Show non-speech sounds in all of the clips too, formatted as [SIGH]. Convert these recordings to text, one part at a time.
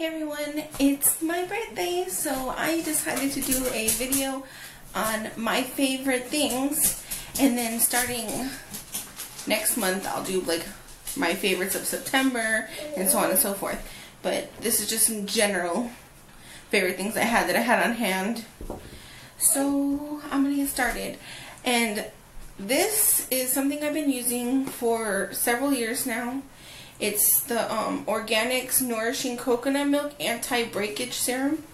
Hey everyone, it's my birthday, so I decided to do a video on my favorite things, and then starting next month I'll do like my favorites of September and so on and so forth. But this is just some general favorite things I had that I had on hand. So I'm gonna get started. And this is something I've been using for several years now. It's the um, Organix Nourishing Coconut Milk Anti-Breakage Serum.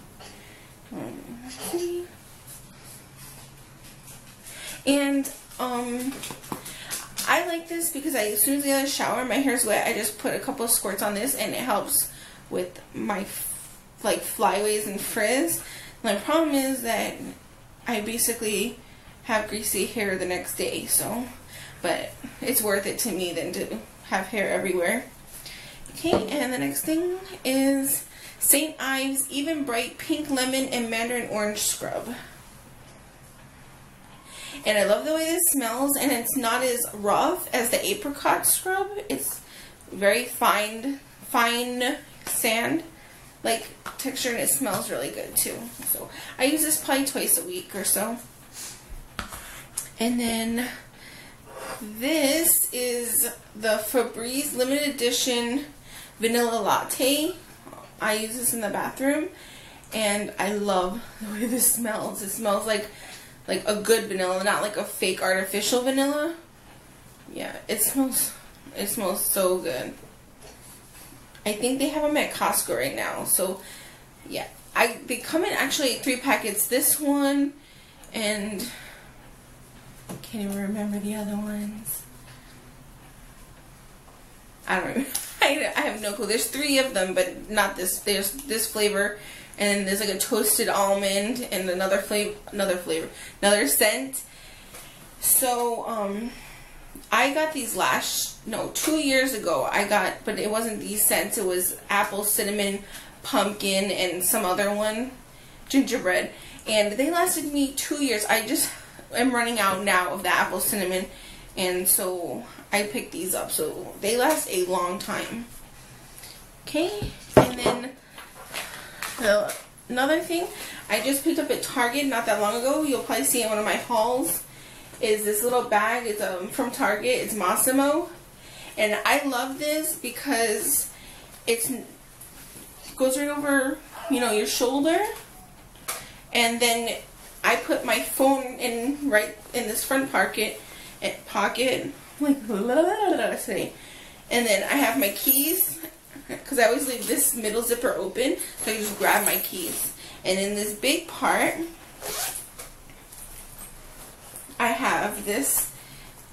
Um, and um, I like this because I, as soon as I get a shower, my hair's wet. I just put a couple of squirts on this, and it helps with my like flyaways and frizz. My problem is that I basically have greasy hair the next day, so but it's worth it to me than to have hair everywhere. Okay, and the next thing is St. Ives Even Bright Pink Lemon and Mandarin Orange Scrub. And I love the way this smells, and it's not as rough as the apricot scrub. It's very fine, fine sand like texture, and it smells really good too. So I use this probably twice a week or so. And then this is the Febreze limited edition vanilla latte. I use this in the bathroom and I love [LAUGHS] the way this smells. It smells like like a good vanilla, not like a fake artificial vanilla. Yeah, it smells it smells so good. I think they have them at Costco right now. So yeah, I they come in actually three packets. This one and I can't even remember the other ones. I don't know. [LAUGHS] I, I have no clue. There's three of them, but not this. There's this flavor, and there's like a toasted almond and another flavor, another flavor, another scent. So, um, I got these last no two years ago. I got, but it wasn't these scents. It was apple, cinnamon, pumpkin, and some other one, gingerbread, and they lasted me two years. I just am running out now of the apple cinnamon, and so I picked these up. So they last a long time. Okay, and then uh, another thing I just picked up at Target not that long ago. You'll probably see in one of my hauls. Is this little bag? It's um, from Target. It's Mossimo, and I love this because it's goes right over you know your shoulder, and then I put my phone in right in this front pocket, eh, pocket, [LAUGHS] like say, and then I have my keys because I always leave this middle zipper open, so I just grab my keys. And in this big part, I have this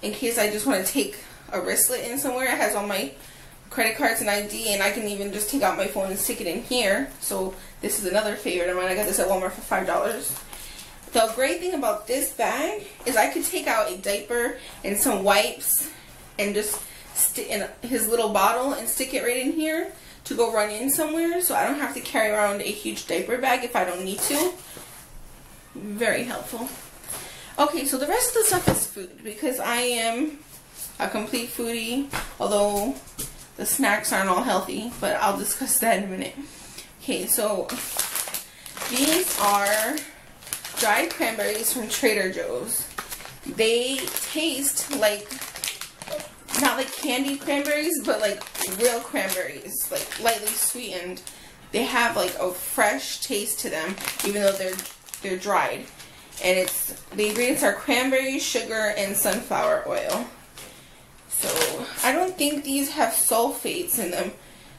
in case I just want to take a wristlet in somewhere. It has all my credit cards and ID, and I can even just take out my phone and stick it in here. So this is another favorite of mine. I got this at Walmart for five dollars. The great thing about this bag is I could take out a diaper and some wipes and just stick in his little bottle and stick it right in here to go run in somewhere so I don't have to carry around a huge diaper bag if I don't need to. Very helpful. Okay, so the rest of the stuff is food because I am a complete foodie, although the snacks aren't all healthy, but I'll discuss that in a minute. Okay, so these are dried cranberries from Trader Joe's. They taste like, not like candy cranberries, but like real cranberries, like lightly sweetened. They have like a fresh taste to them, even though they're they're dried. And it's the ingredients are cranberry, sugar, and sunflower oil. So I don't think these have sulfates in them.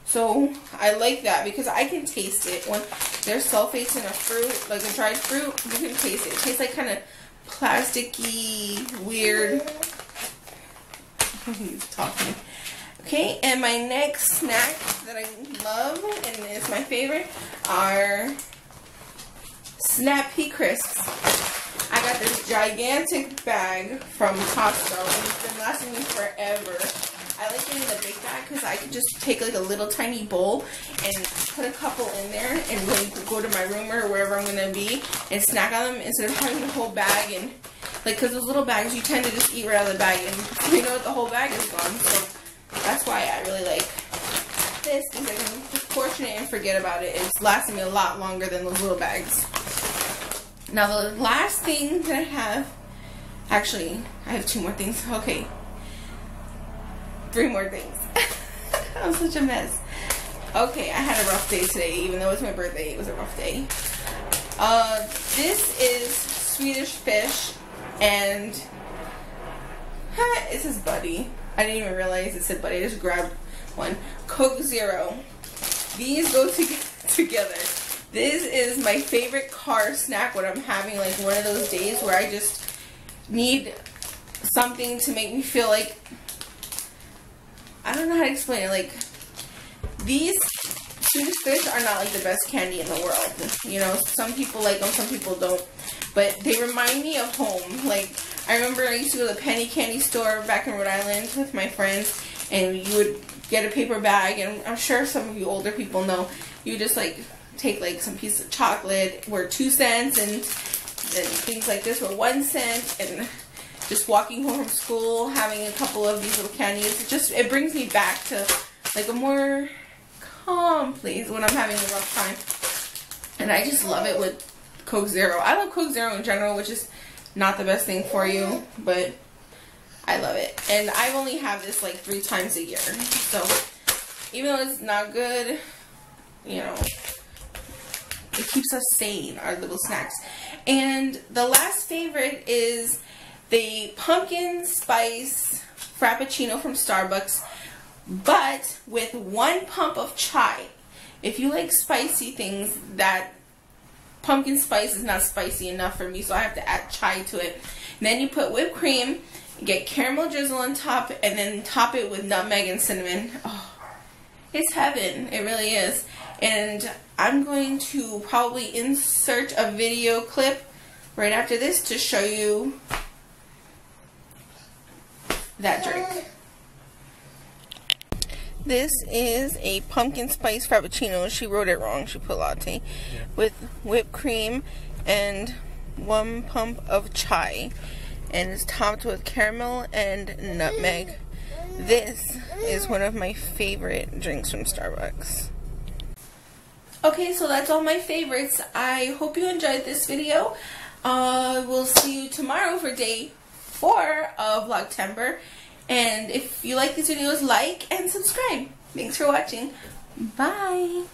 So I like that because I can taste it when there's sulfates in a fruit, like a dried fruit. You can taste it. It tastes like kind of plasticky, weird. [LAUGHS] He's talking. Okay, and my next snack that I love and is my favorite are Snapea Crisps. I got this gigantic bag from Costco and it's been lasting me forever. I like getting the big bag because I can just take like a little tiny bowl and put a couple in there and when go to my room or wherever I'm going to be and snack on them instead of having the whole bag and like because those little bags you tend to just eat right out of the bag and [LAUGHS] you know what the whole bag is gone so that's why I really like this because I can fortunate and forget about it. It's lasted me a lot longer than those little bags. Now the last thing that I have, actually, I have two more things. Okay, three more things. [LAUGHS] I'm such a mess. Okay, I had a rough day today, even though it's my birthday. It was a rough day. Uh, this is Swedish fish, and it says Buddy. I didn't even realize it said Buddy. I just grabbed one. Coke Zero. These go to [LAUGHS] together. This is my favorite car snack when I'm having like one of those days where I just need something to make me feel like I don't know how to explain it. Like these Swedish fish are not like the best candy in the world. You know, some people like them, some people don't. But they remind me of home. Like I remember I used to go to the penny candy store back in Rhode Island with my friends, and you would get a paper bag, and I'm sure some of you older people know. You just like take like some piece of chocolate were two cents, and then things like this were one cent, and just walking home from school, having a couple of these little candies, it just it brings me back to like a more calm place when I'm having a rough time. And I just love it with Coke Zero. I love Coke Zero in general, which is not the best thing for you, but I love it. And I only have this like three times a year. So even though it's not good, you know, it keeps us sane, our little snacks. And the last favorite is the pumpkin spice frappuccino from Starbucks, but with one pump of chai. If you like spicy things, that pumpkin spice is not spicy enough for me, so I have to add chai to it. And then you put whipped cream, get caramel drizzle on top, and then top it with nutmeg and cinnamon. Oh, it's heaven. It really is. And I'm going to probably insert a video clip right after this to show you that drink. This is a pumpkin spice frappuccino. She wrote it wrong. She put latte yeah. with whipped cream and one pump of chai, and it's topped with caramel and nutmeg. This is one of my favorite drinks from Starbucks. Okay, so that's all my favorites. I hope you enjoyed this video. Uh, we'll see you tomorrow for day four of Vlogtember. And if you like these videos, like and subscribe. Thanks for watching. Bye.